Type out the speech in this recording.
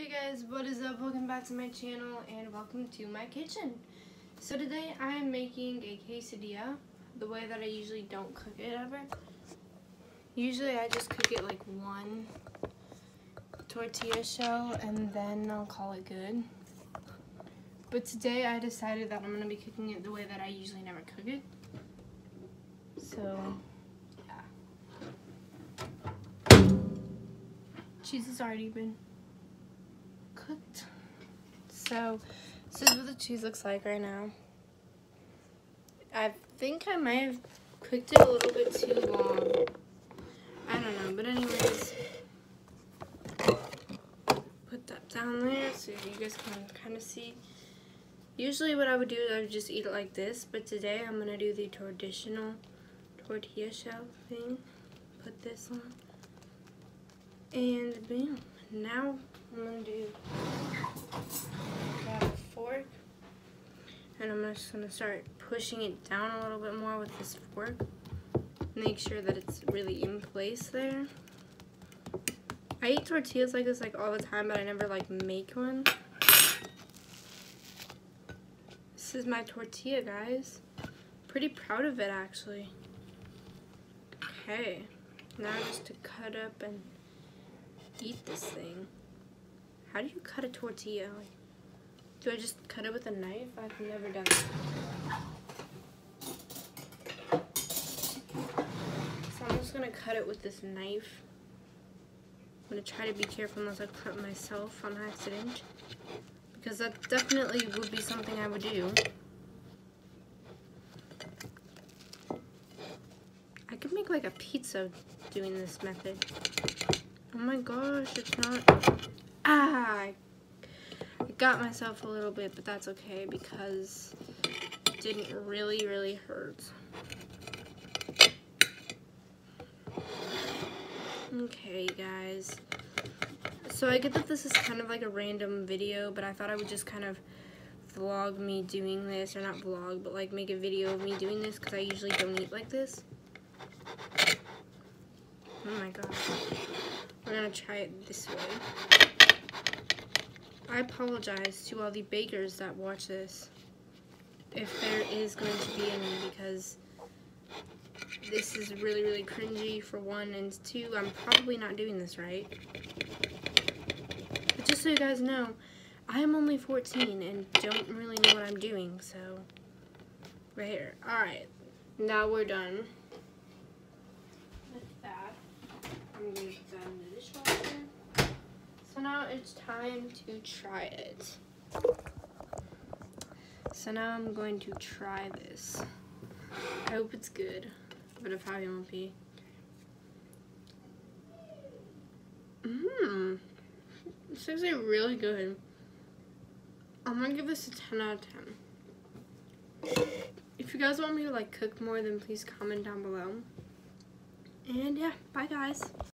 Hey guys, what is up? Welcome back to my channel and welcome to my kitchen. So today I am making a quesadilla the way that I usually don't cook it ever. Usually I just cook it like one tortilla shell and then I'll call it good. But today I decided that I'm going to be cooking it the way that I usually never cook it. So, yeah. Cheese has already been cooked. So, this is what the cheese looks like right now. I think I might have cooked it a little bit too long. I don't know, but anyways, put that down there so you guys can kind of see. Usually what I would do is I would just eat it like this, but today I'm going to do the traditional tortilla shell thing. Put this on. And bam. Now I'm to do grab a fork. And I'm just to start pushing it down a little bit more with this fork. Make sure that it's really in place there. I eat tortillas like this like all the time, but I never like make one. This is my tortilla, guys. Pretty proud of it, actually. Okay. Now just to cut up and eat this thing. How do you cut a tortilla? Like, do I just cut it with a knife? I've never done that. So I'm just gonna cut it with this knife. I'm gonna try to be careful unless I cut myself on accident because that definitely would be something I would do. I could make like a pizza doing this method. Oh my gosh, it's not... I got myself a little bit, but that's okay because it didn't really, really hurt. Okay, guys. So I get that this is kind of like a random video, but I thought I would just kind of vlog me doing this, or not vlog, but like make a video of me doing this, because I usually don't eat like this. Oh my gosh. We're gonna try it this way. I apologize to all the bakers that watch this, if there is going to be any, because this is really, really cringy for one, and two, I'm probably not doing this right But just so you guys know, I am only 14 and don't really know what I'm doing, so right here. Alright, now we're done with that. I'm going to put that in the dishwasher. So now it's time to try it. So now I'm going to try this. I hope it's good, but it probably won't be. Mmm. It's actually really good. I'm gonna give this a 10 out of 10. If you guys want me to like cook more, then please comment down below. And yeah, bye guys.